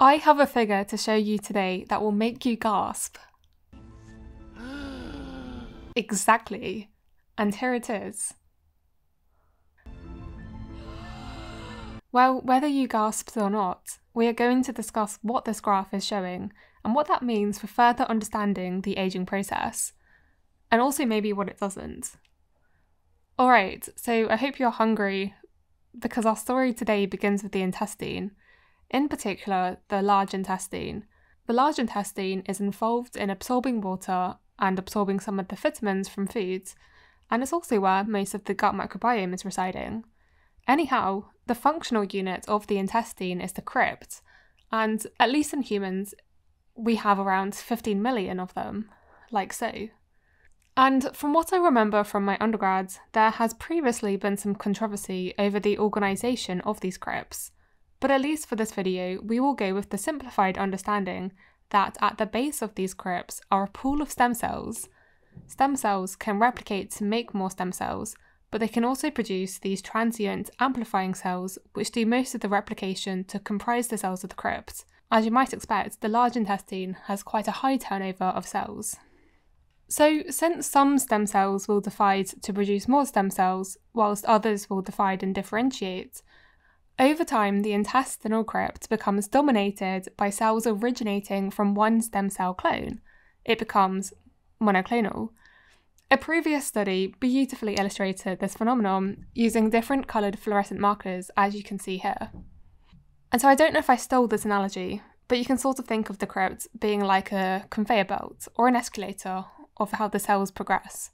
I have a figure to show you today that will make you gasp. exactly. And here it is. Well, whether you gasped or not, we are going to discuss what this graph is showing and what that means for further understanding the aging process, and also maybe what it doesn't. Alright, so I hope you're hungry because our story today begins with the intestine, in particular, the large intestine. The large intestine is involved in absorbing water and absorbing some of the vitamins from foods, and it's also where most of the gut microbiome is residing. Anyhow, the functional unit of the intestine is the crypt, and at least in humans, we have around 15 million of them, like so. And from what I remember from my undergrads, there has previously been some controversy over the organisation of these crypts. But at least for this video, we will go with the simplified understanding that at the base of these crypts are a pool of stem cells. Stem cells can replicate to make more stem cells, but they can also produce these transient amplifying cells which do most of the replication to comprise the cells of the crypt. As you might expect, the large intestine has quite a high turnover of cells. So, since some stem cells will divide to produce more stem cells, whilst others will divide and differentiate, over time the intestinal crypt becomes dominated by cells originating from one stem cell clone. It becomes monoclonal. A previous study beautifully illustrated this phenomenon using different coloured fluorescent markers, as you can see here. And so I don't know if I stole this analogy, but you can sort of think of the crypt being like a conveyor belt or an escalator of how the cells progress.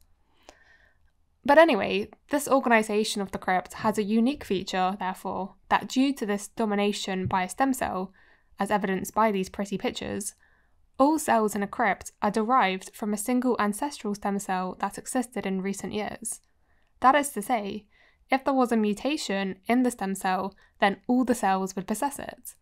But anyway, this organisation of the crypt has a unique feature, therefore, that due to this domination by a stem cell, as evidenced by these pretty pictures, all cells in a crypt are derived from a single ancestral stem cell that existed in recent years. That is to say, if there was a mutation in the stem cell, then all the cells would possess it.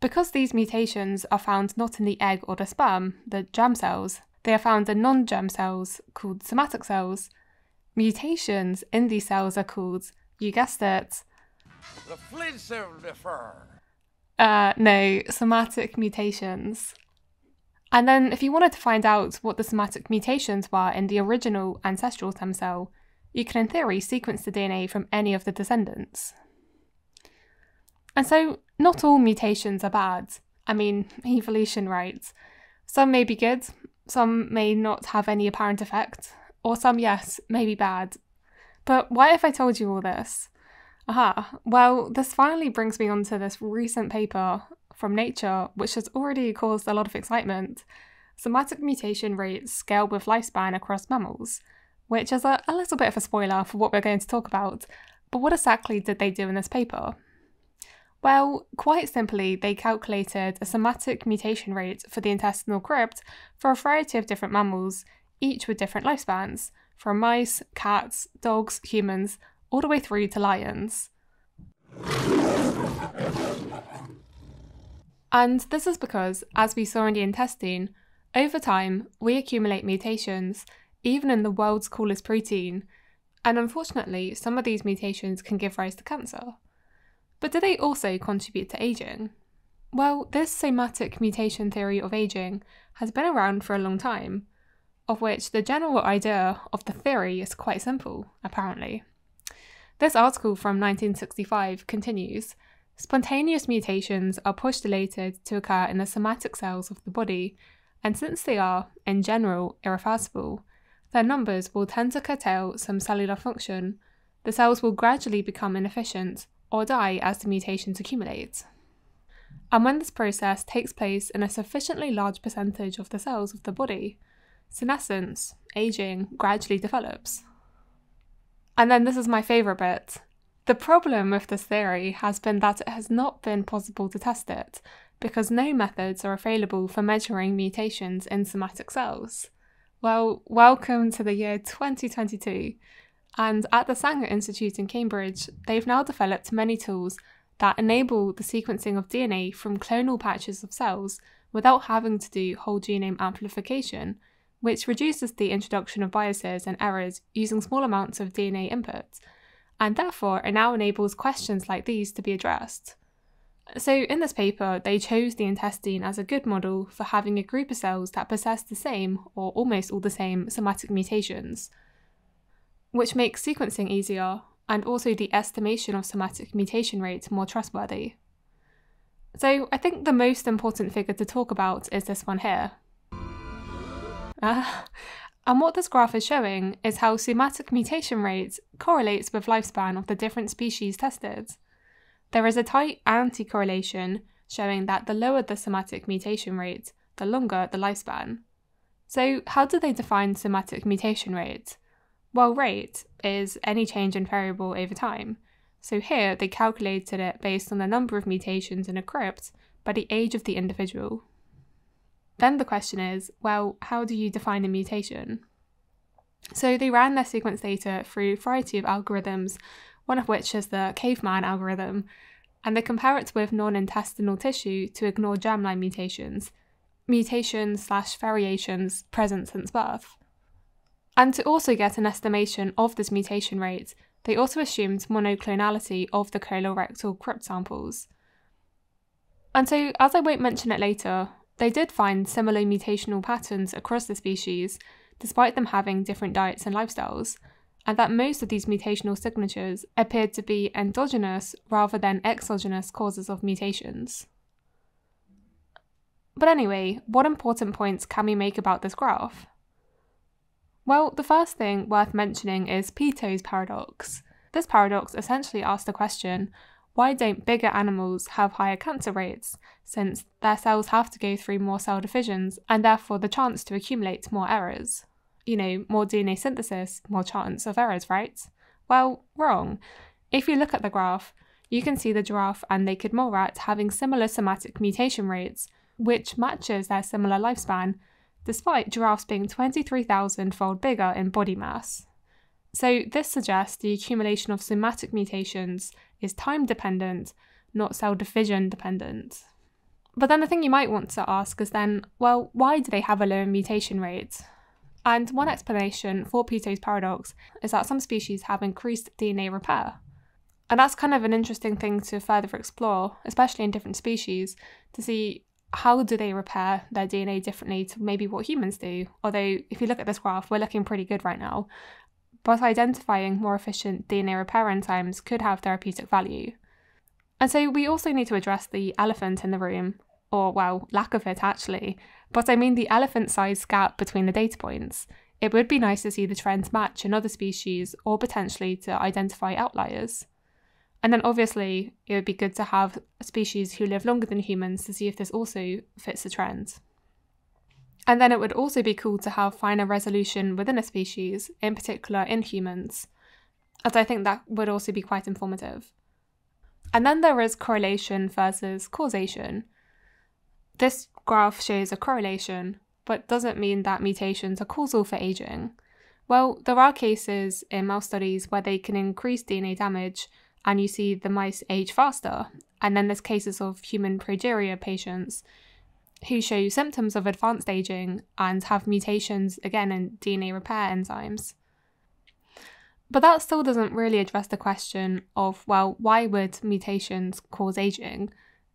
Because these mutations are found not in the egg or the sperm, the germ cells, they are found in non germ cells called somatic cells. Mutations in these cells are called, you guessed it, uh, no, somatic mutations. And then, if you wanted to find out what the somatic mutations were in the original ancestral stem cell, you can, in theory, sequence the DNA from any of the descendants. And so, not all mutations are bad. I mean, evolution, right? Some may be good, some may not have any apparent effect, or some, yes, maybe bad. But why have I told you all this? Aha, well, this finally brings me on to this recent paper from Nature, which has already caused a lot of excitement. Somatic mutation rates scale with lifespan across mammals, which is a, a little bit of a spoiler for what we're going to talk about. But what exactly did they do in this paper? Well, quite simply, they calculated a somatic mutation rate for the intestinal crypt for a variety of different mammals, each with different lifespans, from mice, cats, dogs, humans, all the way through to lions. And this is because, as we saw in the intestine, over time we accumulate mutations, even in the world's coolest protein, and unfortunately, some of these mutations can give rise to cancer. But do they also contribute to aging? Well, this somatic mutation theory of aging has been around for a long time, of which the general idea of the theory is quite simple, apparently. This article from 1965 continues Spontaneous mutations are postulated to occur in the somatic cells of the body, and since they are, in general, irreversible, their numbers will tend to curtail some cellular function. The cells will gradually become inefficient or die as the mutations accumulate. And when this process takes place in a sufficiently large percentage of the cells of the body, senescence, aging, gradually develops. And then this is my favourite bit. The problem with this theory has been that it has not been possible to test it, because no methods are available for measuring mutations in somatic cells. Well, welcome to the year 2022, and at the Sanger Institute in Cambridge, they've now developed many tools that enable the sequencing of DNA from clonal patches of cells without having to do whole genome amplification, which reduces the introduction of biases and errors using small amounts of DNA input, and therefore it now enables questions like these to be addressed. So, in this paper, they chose the intestine as a good model for having a group of cells that possess the same, or almost all the same, somatic mutations, which makes sequencing easier and also the estimation of somatic mutation rates more trustworthy. So, I think the most important figure to talk about is this one here. Uh, and what this graph is showing is how somatic mutation rates correlates with lifespan of the different species tested. There is a tight anti-correlation showing that the lower the somatic mutation rate, the longer the lifespan. So how do they define somatic mutation rate? Well, rate is any change in variable over time. So here they calculated it based on the number of mutations in a crypt by the age of the individual. Then the question is, well, how do you define a mutation? So they ran their sequence data through a variety of algorithms, one of which is the CaVEMan algorithm, and they compare it with non-intestinal tissue to ignore germline mutations, mutations slash variations present since birth. And to also get an estimation of this mutation rate, they also assumed monoclonality of the colorectal crypt samples. And so, as I won't mention it later, they did find similar mutational patterns across the species, despite them having different diets and lifestyles, and that most of these mutational signatures appeared to be endogenous rather than exogenous causes of mutations. But anyway, what important points can we make about this graph? Well, the first thing worth mentioning is Peto's paradox. This paradox essentially asks the question why don't bigger animals have higher cancer rates, since their cells have to go through more cell divisions and therefore the chance to accumulate more errors? You know, more DNA synthesis, more chance of errors, right? Well, wrong. If you look at the graph, you can see the giraffe and naked mole rat having similar somatic mutation rates, which matches their similar lifespan, despite giraffes being 23,000 fold bigger in body mass. So, this suggests the accumulation of somatic mutations is time dependent, not cell division dependent. But then the thing you might want to ask is then, well, why do they have a lower mutation rate? And one explanation for Peto's paradox is that some species have increased DNA repair. And that's kind of an interesting thing to further explore, especially in different species, to see how do they repair their DNA differently to maybe what humans do. Although, if you look at this graph, we're looking pretty good right now but identifying more efficient DNA repair enzymes could have therapeutic value. And so we also need to address the elephant in the room, or well, lack of it actually, but I mean the elephant sized gap between the data points. It would be nice to see the trends match in other species or potentially to identify outliers. And then obviously, it would be good to have species who live longer than humans to see if this also fits the trend. And then it would also be cool to have finer resolution within a species, in particular in humans, as I think that would also be quite informative. And then there is correlation versus causation. This graph shows a correlation, but doesn't mean that mutations are causal for aging. Well, there are cases in mouse studies where they can increase DNA damage and you see the mice age faster. And then there's cases of human progeria patients who show symptoms of advanced aging and have mutations again in DNA repair enzymes. But that still doesn't really address the question of, well, why would mutations cause aging?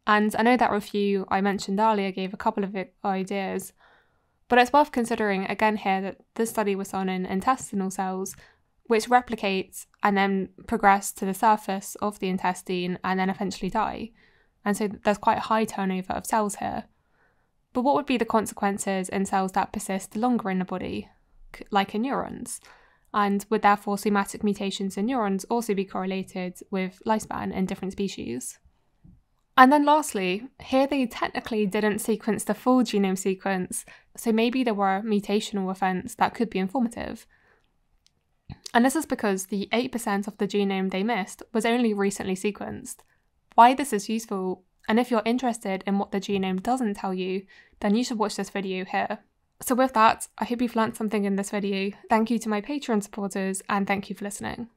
And I know that review I mentioned earlier gave a couple of ideas, but it's worth considering again here that this study was on in intestinal cells, which replicate and then progress to the surface of the intestine and then eventually die. And so there's quite a high turnover of cells here. But what would be the consequences in cells that persist longer in the body, like in neurons? And would therefore somatic mutations in neurons also be correlated with lifespan in different species? And then lastly, here they technically didn't sequence the full genome sequence, so maybe there were mutational events that could be informative. And this is because the 8% of the genome they missed was only recently sequenced. Why this is useful and if you're interested in what the genome doesn't tell you, then you should watch this video here. So with that, I hope you've learned something in this video. Thank you to my Patreon supporters and thank you for listening.